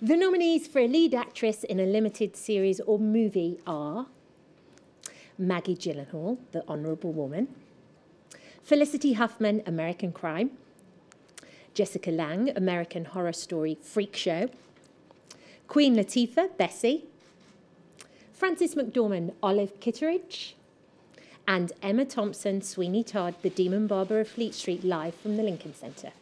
The nominees for a lead actress in a limited series or movie are Maggie Gyllenhaal, The Honourable Woman, Felicity Huffman, American Crime, Jessica Lange, American Horror Story Freak Show, Queen Latifah, Bessie, Frances McDormand, Olive Kitteridge, and Emma Thompson, Sweeney Todd, the Demon Barber of Fleet Street, live from the Lincoln Centre.